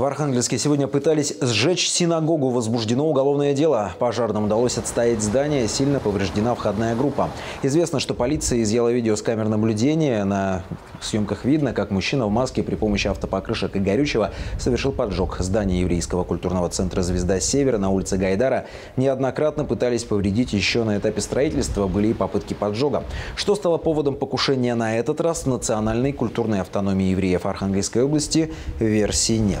В Архангельске сегодня пытались сжечь синагогу. Возбуждено уголовное дело. Пожарным удалось отстоять здание. Сильно повреждена входная группа. Известно, что полиция изъяла видео с камер наблюдения. На съемках видно, как мужчина в маске при помощи автопокрышек и горючего совершил поджог. Здание еврейского культурного центра «Звезда Севера» на улице Гайдара неоднократно пытались повредить еще на этапе строительства. Были и попытки поджога. Что стало поводом покушения на этот раз в национальной культурной автономии евреев Архангельской области, версии нет.